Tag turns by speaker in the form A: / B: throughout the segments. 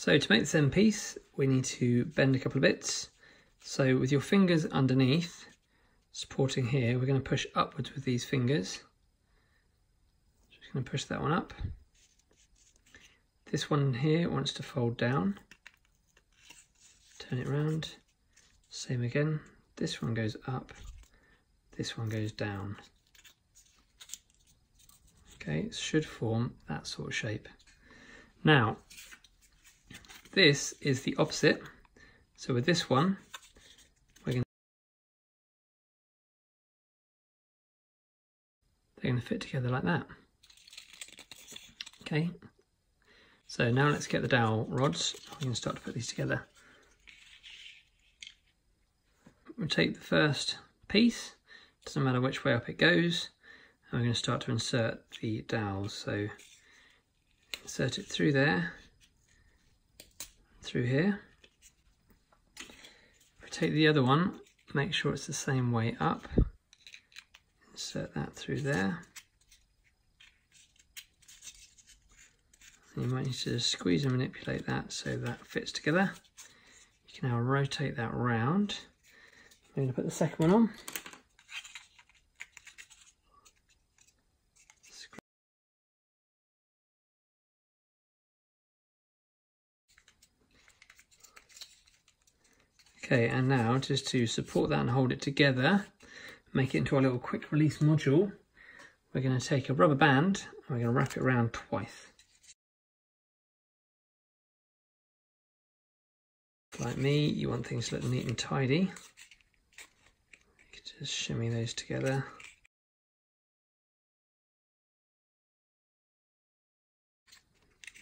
A: So to make end piece, we need to bend a couple of bits. So with your fingers underneath, supporting here, we're going to push upwards with these fingers. Just going to push that one up. This one here wants to fold down. Turn it around. Same again. This one goes up. This one goes down. Okay, it should form that sort of shape. Now, this is the opposite. So with this one, we're going to they're going to fit together like that. Okay, so now let's get the dowel rods. We're going to start to put these together. We'll take the first piece, doesn't matter which way up it goes, and we're going to start to insert the dowels. So insert it through there, through here. If we take the other one, make sure it's the same way up. Insert that through there. And you might need to squeeze and manipulate that so that fits together. You can now rotate that round. I'm going to put the second one on. Okay, and now just to support that and hold it together, make it into a little quick release module, we're going to take a rubber band and we're going to wrap it around twice. Like me, you want things to look neat and tidy. Just shimmy those together.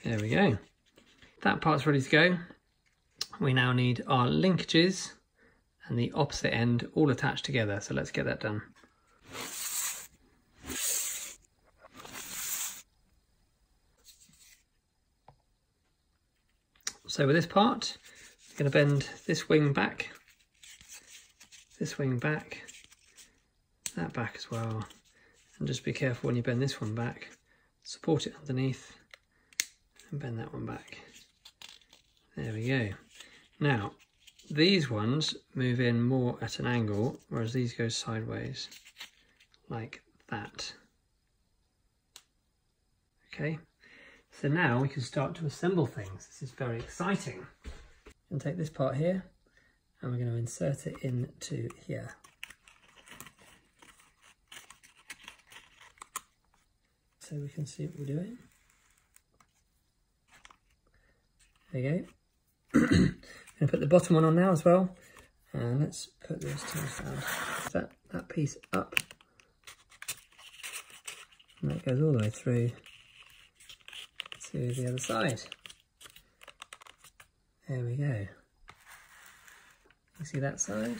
A: There we go. That part's ready to go we now need our linkages and the opposite end all attached together. So let's get that done. So with this part, I'm going to bend this wing back, this wing back, that back as well. And just be careful when you bend this one back, support it underneath and bend that one back. There we go. Now, these ones move in more at an angle, whereas these go sideways, like that. Okay, so now we can start to assemble things. This is very exciting. And take this part here, and we're going to insert it into here. So we can see what we're doing. There you go. going to put the bottom one on now as well. And let's put this down. That, that piece up. And that goes all the way through to the other side. There we go. You see that side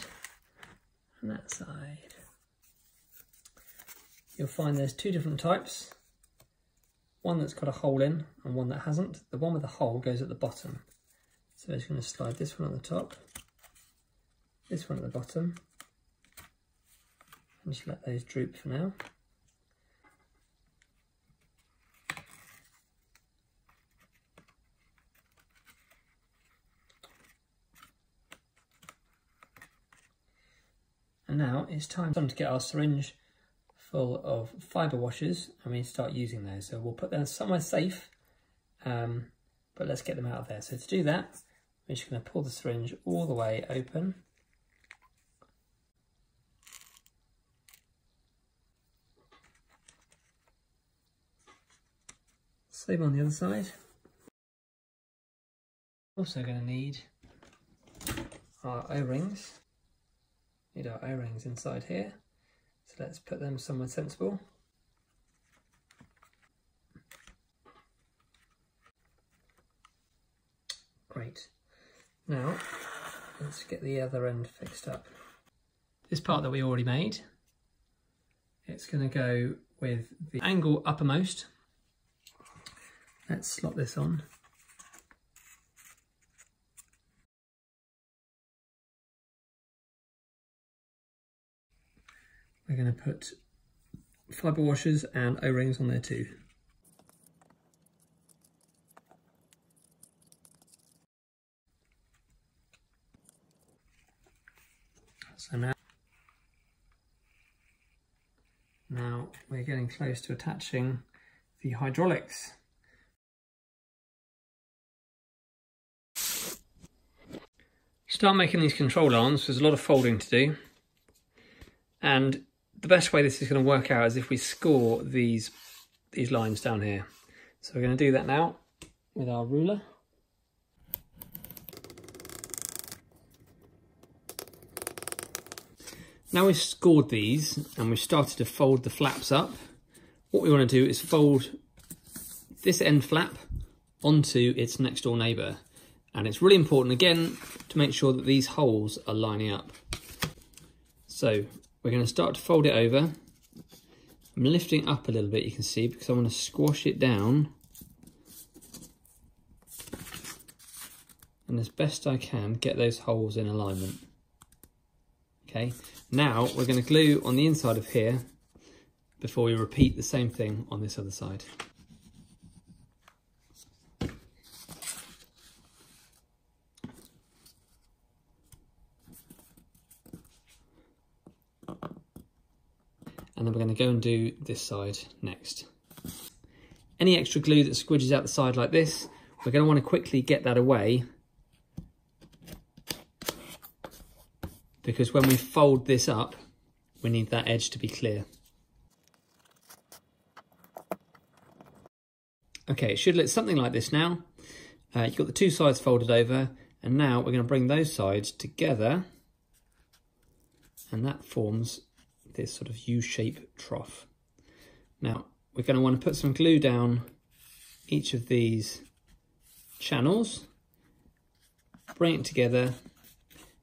A: and that side. You'll find there's two different types. One that's got a hole in and one that hasn't. The one with the hole goes at the bottom. So I'm just going to slide this one on the top, this one at the bottom, and just let those droop for now. And now it's time to get our syringe full of fibre washers and we start using those. So we'll put them somewhere safe, um, but let's get them out of there. So to do that, we're just going to pull the syringe all the way open. Same on the other side. Also going to need our O-rings. Need our O-rings inside here. So let's put them somewhere sensible. Great. Now, let's get the other end fixed up. This part that we already made, it's going to go with the angle uppermost. Let's slot this on. We're going to put fibre washers and O-rings on there too. So now, now we're getting close to attaching the hydraulics. Start making these control arms, there's a lot of folding to do. And the best way this is going to work out is if we score these, these lines down here. So we're going to do that now with our ruler. Now we've scored these and we've started to fold the flaps up, what we want to do is fold this end flap onto its next door neighbour. And it's really important, again, to make sure that these holes are lining up. So we're going to start to fold it over. I'm lifting up a little bit, you can see, because I want to squash it down. And as best I can, get those holes in alignment. Okay, now we're going to glue on the inside of here before we repeat the same thing on this other side. And then we're going to go and do this side next. Any extra glue that squidges out the side like this, we're going to want to quickly get that away because when we fold this up, we need that edge to be clear. Okay, it should look something like this now. Uh, you've got the two sides folded over, and now we're going to bring those sides together, and that forms this sort of U-shaped trough. Now, we're going to want to put some glue down each of these channels, bring it together,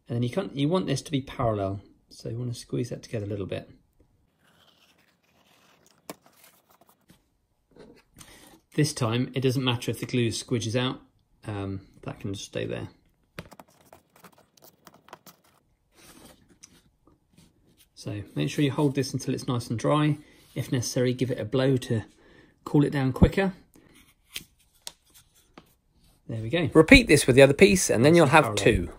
A: and then you can't you want this to be parallel so you want to squeeze that together a little bit. This time it doesn't matter if the glue squidges out um, that can just stay there. So make sure you hold this until it's nice and dry. If necessary give it a blow to cool it down quicker. There we go. Repeat this with the other piece and then you'll have two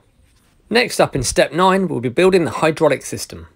A: Next up in step 9 we'll be building the hydraulic system.